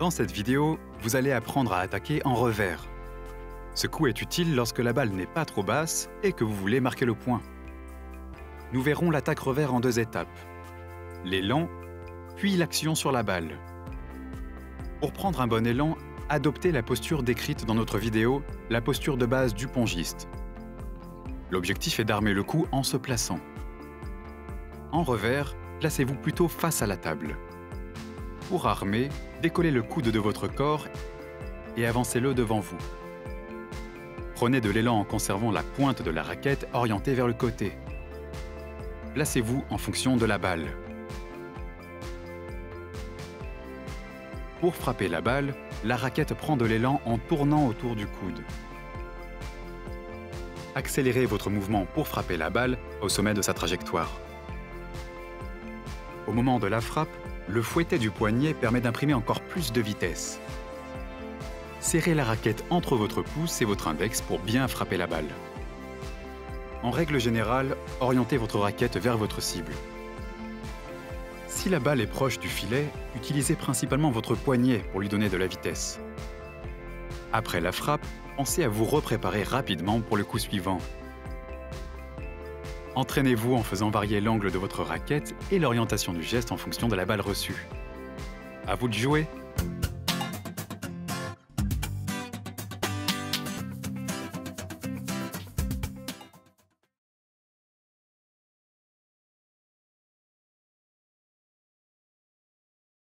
Dans cette vidéo, vous allez apprendre à attaquer en revers. Ce coup est utile lorsque la balle n'est pas trop basse et que vous voulez marquer le point. Nous verrons l'attaque revers en deux étapes. L'élan, puis l'action sur la balle. Pour prendre un bon élan, adoptez la posture décrite dans notre vidéo, la posture de base du pongiste. L'objectif est d'armer le coup en se plaçant. En revers, placez-vous plutôt face à la table. Pour armer, décollez le coude de votre corps et avancez-le devant vous. Prenez de l'élan en conservant la pointe de la raquette orientée vers le côté. Placez-vous en fonction de la balle. Pour frapper la balle, la raquette prend de l'élan en tournant autour du coude. Accélérez votre mouvement pour frapper la balle au sommet de sa trajectoire. Au moment de la frappe, le fouetté du poignet permet d'imprimer encore plus de vitesse. Serrez la raquette entre votre pouce et votre index pour bien frapper la balle. En règle générale, orientez votre raquette vers votre cible. Si la balle est proche du filet, utilisez principalement votre poignet pour lui donner de la vitesse. Après la frappe, pensez à vous repréparer rapidement pour le coup suivant. Entraînez-vous en faisant varier l'angle de votre raquette et l'orientation du geste en fonction de la balle reçue. À vous de jouer